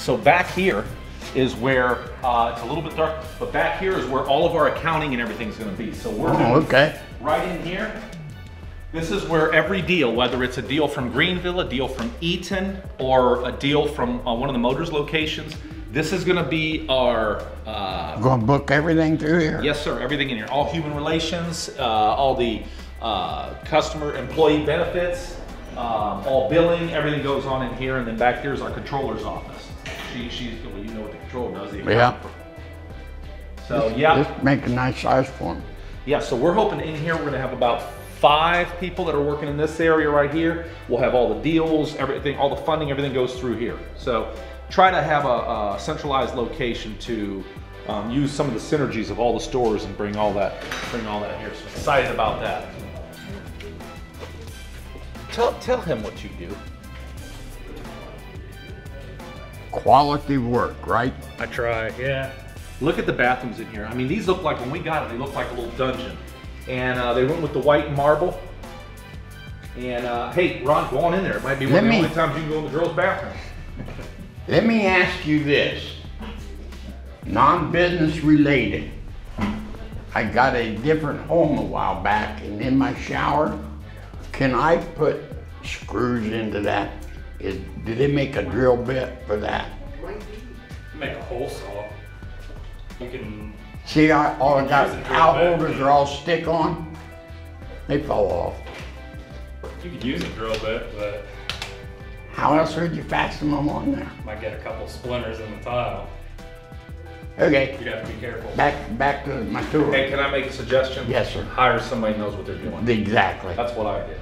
So back here is where, uh, it's a little bit dark, but back here is where all of our accounting and everything's gonna be. So we're Oh, okay. right in here, this is where every deal, whether it's a deal from Greenville, a deal from Eaton, or a deal from uh, one of the Motors locations, this is gonna be our, uh, Gonna book everything through here? Yes, sir. Everything in here. All human relations, uh, all the uh, customer employee benefits, um, all billing, everything goes on in here. And then back here is our controller's office. She, she's, well, you know what the controller does. The Yeah. So yeah, Just make a nice size for them. yeah. So we're hoping in here we're gonna have about five people that are working in this area right here. We'll have all the deals, everything, all the funding, everything goes through here. So try to have a, a centralized location to um, use some of the synergies of all the stores and bring all that, bring all that here. So excited about that. Tell, tell him what you do. Quality work, right? I try, yeah. Look at the bathrooms in here. I mean, these look like, when we got them, they look like a little dungeon. And uh, they went with the white marble. And uh, hey, Ron, go on in there. It might be one Let of the me- only times you can go in the girls' bathroom. Let me ask you this, non-business related. I got a different home a while back and in my shower, can I put screws into that? Is, do they make a drill bit for that? Make a hole saw. You can, See, I, all I got, Use a drill cow holders are all stick on. They fall off. you could use a drill bit, but How else would you fasten them on there? might get a couple splinters in the tile. Okay, You'd have to be careful. back, back to my tour. Hey, can I make a suggestion? Yes, sir. Hire somebody who knows what they're doing. Exactly. That's what I did.